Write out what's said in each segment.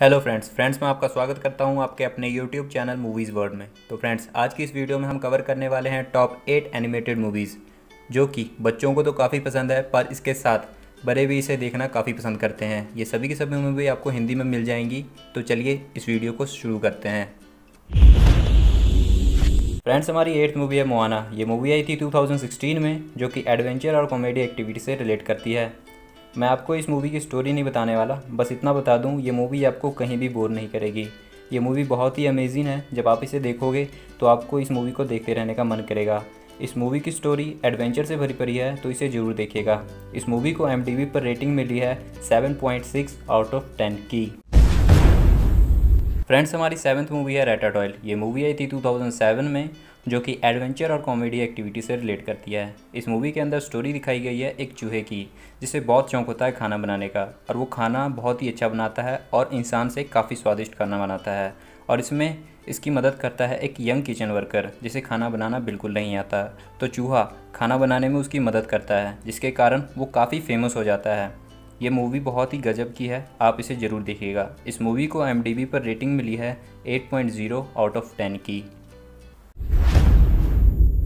Hello friends friends मैं आपका स्वागत करता हूँ आपके अपने यूट्यूब चैनल मूवीज़ वर्ल्ड में। तो फ्रेंड्स आज की इस वीडियो में हम कवर करने वाले हैं टॉप एट एनिमेटेड मूवीज़ जो कि बच्चों को तो काफ़ी पसंद है, पर इसके साथ बड़े भी इसे देखना काफ़ी पसंद करते हैं। ये सभी की सभी मूवी आपको हिंदी में मिल जाएँगी तो चलिए इस वीडियो को शुरू करते हैं। फ्रेंड्स हमारी एट्थ मूवी है मोआना ये मूवी आई थी 2016 में, जो कि एडवेंचर और कॉमेडी एक्टिविटी से रिलेट करती है। मैं आपको इस मूवी की स्टोरी नहीं बताने वाला, बस इतना बता दूँ, ये मूवी आपको कहीं भी बोर नहीं करेगी। ये मूवी बहुत ही अमेजिंग है, जब आप इसे देखोगे तो आपको इस मूवी को देखते रहने का मन करेगा। इस मूवी की स्टोरी एडवेंचर से भरी पड़ी है तो इसे ज़रूर देखिएगा। इस मूवी को एम पर रेटिंग मिली है 7.6 आउट ऑफ़ 10 की। फ्रेंड्स हमारी सेवन्थ मूवी है रेटाटॉयल ये मूवी आई थी 2007 में जो कि एडवेंचर और कॉमेडी एक्टिविटी से रिलेट करती है। इस मूवी के अंदर स्टोरी दिखाई गई है एक चूहे की, जिसे बहुत शौक होता है खाना बनाने का और वो खाना बहुत ही अच्छा बनाता है और इंसान से काफ़ी स्वादिष्ट खाना बनाता है और इसमें इसकी मदद करता है एक यंग किचन वर्कर जिसे खाना बनाना बिल्कुल नहीं आता। तो चूहा खाना बनाने में उसकी मदद करता है, जिसके कारण वो काफ़ी फ़ेमस हो जाता है। ये मूवी बहुत ही गजब की है, आप इसे ज़रूर देखिएगा। इस मूवी को एमडीबी पर रेटिंग मिली है 8.0 आउट ऑफ़ 10 की।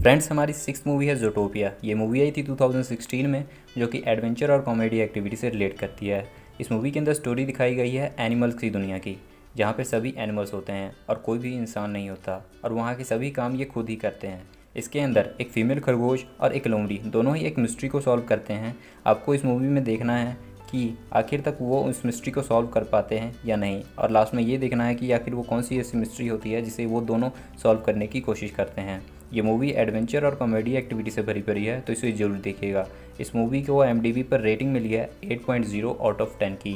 फ्रेंड्स, हमारी सिक्स मूवी है जोटोपिया ये मूवी आई थी 2016 में, जो कि एडवेंचर और कॉमेडी एक्टिविटी से रिलेट करती है। इस मूवी के अंदर स्टोरी दिखाई गई है एनिमल्स की दुनिया की, जहाँ पे सभी एनिमल्स होते हैं और कोई भी इंसान नहीं होता, और वहाँ के सभी काम ये खुद ही करते हैं। इसके अंदर एक फ़ीमेल खरगोश और एक लोमड़ी, दोनों ही एक मिस्ट्री को सॉल्व करते हैं। आपको इस मूवी में देखना है कि आखिर तक वो उस मिस्ट्री को सॉल्व कर पाते हैं या नहीं, और लास्ट में ये देखना है कि आखिर वो कौन सी ऐसी मिस्ट्री होती है जिसे वो दोनों सॉल्व करने की कोशिश करते हैं। ये मूवी एडवेंचर और कॉमेडी एक्टिविटी से भरी पड़ी है तो इसे ज़रूर देखिएगा। इस मूवी को एमडीबी पर रेटिंग मिली है 8.0 आउट ऑफ़ 10 की।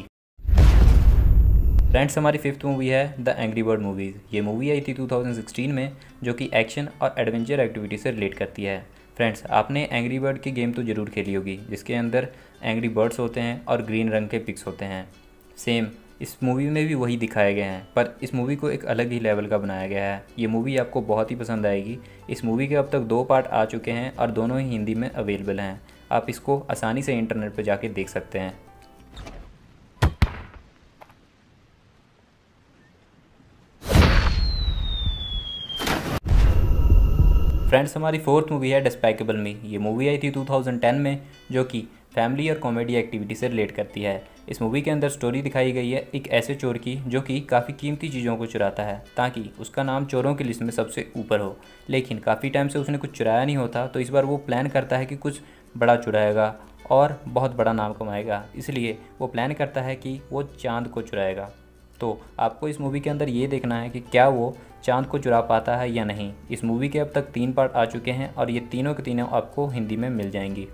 फ्रेंड्स हमारी फिफ्थ मूवी है द एंग्री बर्ड मूवीज़ ये मूवी आई थी 2016 में, जो कि एक्शन और एडवेंचर एक्टिविटी से रिलेट करती है। फ्रेंड्स आपने एंग्री बर्ड की गेम तो ज़रूर खेली होगी, जिसके अंदर एंग्री बर्ड्स होते हैं और ग्रीन रंग के पिक्स होते हैं। सेम इस मूवी में भी वही दिखाए गए हैं, पर इस मूवी को एक अलग ही लेवल का बनाया गया है। ये मूवी आपको बहुत ही पसंद आएगी। इस मूवी के अब तक दो पार्ट आ चुके हैं और दोनों ही हिंदी में अवेलेबल हैं। आप इसको आसानी से इंटरनेट पर जाके देख सकते हैं। फ्रेंड्स हमारी फोर्थ मूवी है डिस्पैकेबल मी ये मूवी आई थी 2010 में, जो कि फैमिली और कॉमेडी एक्टिविटी से रिलेट करती है। इस मूवी के अंदर स्टोरी दिखाई गई है एक ऐसे चोर की, जो कि काफ़ी कीमती चीज़ों को चुराता है, ताकि उसका नाम चोरों की लिस्ट में सबसे ऊपर हो। लेकिन काफ़ी टाइम से उसने कुछ चुराया नहीं होता तो इस बार वो प्लान करता है कि कुछ बड़ा चुराएगा और बहुत बड़ा नाम कमाएगा। इसलिए वो प्लान करता है कि वो चाँद को चुराएगा। तो आपको इस मूवी के अंदर ये देखना है कि क्या वो चाँद को चुरा पाता है या नहीं। इस मूवी के अब तक तीन पार्ट आ चुके हैं और ये तीनों के तीनों आपको हिंदी में मिल जाएँगी।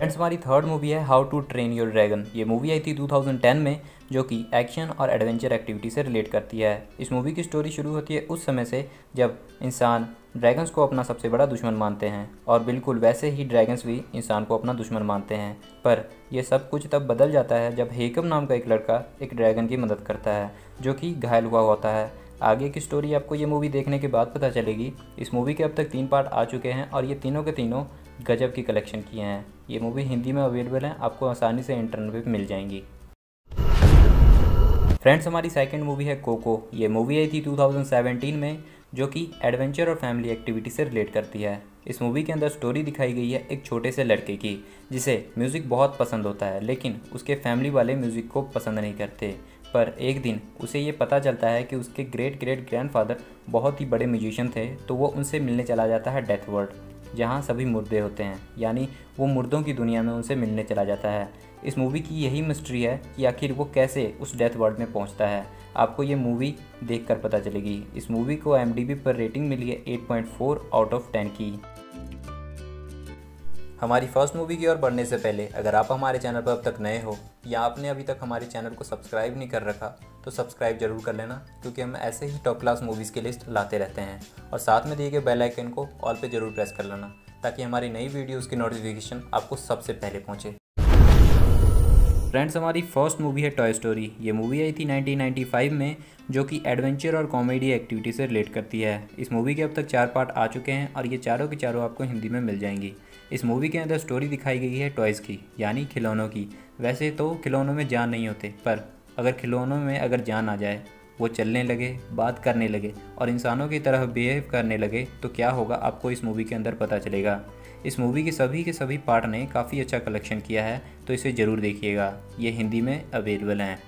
फ्रेंड्स हमारी थर्ड मूवी है How to Train Your Dragon ये मूवी आई थी 2010 में, जो कि एक्शन और एडवेंचर एक्टिविटी से रिलेट करती है। इस मूवी की स्टोरी शुरू होती है उस समय से, जब इंसान ड्रैगन्स को अपना सबसे बड़ा दुश्मन मानते हैं। और बिल्कुल वैसे ही ड्रैगन्स भी इंसान को अपना दुश्मन मानते हैं। पर यह सब कुछ तब बदल जाता है जब हेकम नाम का एक लड़का एक ड्रैगन की मदद करता है, जो कि घायल हुआ होता है। आगे की स्टोरी आपको ये मूवी देखने के बाद पता चलेगी। इस मूवी के अब तक तीन पार्ट आ चुके हैं और ये तीनों के तीनों गजब की कलेक्शन किए हैं। ये मूवी हिंदी में अवेलेबल है। आपको आसानी से इंटरनेट पर मिल जाएँगी। फ्रेंड्स, हमारी सेकंड मूवी है कोको ये मूवी आई थी 2017 में, जो कि एडवेंचर और फैमिली एक्टिविटी से रिलेट करती है। इस मूवी के अंदर स्टोरी दिखाई गई है एक छोटे से लड़के की, जिसे म्यूज़िक बहुत पसंद होता है, लेकिन उसके फैमिली वाले म्यूज़िक को पसंद नहीं करते। पर एक दिन उसे ये पता चलता है कि उसके ग्रेट ग्रेट ग्रैंडफादर बहुत ही बड़े म्यूजिशियन थे तो वो उनसे मिलने चला जाता है डेथ वर्ल्ड जहाँ सभी मुर्दे होते हैं, यानी वो मुर्दों की दुनिया में उनसे मिलने चला जाता है। इस मूवी की यही मिस्ट्री है कि आखिर वो कैसे उस डेथ वर्ल्ड में पहुँचता है। आपको ये मूवी देखकर पता चलेगी। इस मूवी को एमडीबी पर रेटिंग मिली है 8.4 आउट ऑफ़ 10 की। हमारी फ़र्स्ट मूवी की ओर बढ़ने से पहले, अगर आप हमारे चैनल पर अब तक नए हो, या आपने अभी तक हमारे चैनल को सब्सक्राइब नहीं कर रखा तो सब्सक्राइब ज़रूर कर लेना, क्योंकि हम ऐसे ही टॉप क्लास मूवीज़ की लिस्ट लाते रहते हैं। और साथ में दिए गए बेल आइकन को ऑल पे ज़रूर प्रेस कर लेना, ताकि हमारी नई वीडियोज़ की नोटिफिकेशन आपको सबसे पहले पहुँचे। फ्रेंड्स हमारी फ़र्स्ट मूवी है टॉय स्टोरी ये मूवी आई थी 1995 में, जो कि एडवेंचर और कॉमेडी एक्टिविटी से रिलेट करती है। इस मूवी के अब तक चार पार्ट आ चुके हैं, और ये चारों के चारों आपको हिंदी में मिल जाएँगी। इस मूवी के अंदर स्टोरी दिखाई गई है टॉयज़ की, यानी खिलौनों की। वैसे तो खिलौनों में जान नहीं होते, पर अगर खिलौनों में अगर जान आ जाए, वो चलने लगे, बात करने लगे और इंसानों की तरह बिहेव करने लगे तो क्या होगा आपको इस मूवी के अंदर पता चलेगा। इस मूवी के सभी के सभी पार्ट ने काफ़ी अच्छा कलेक्शन किया है तो इसे ज़रूर देखिएगा। ये हिंदी में अवेलेबल हैं।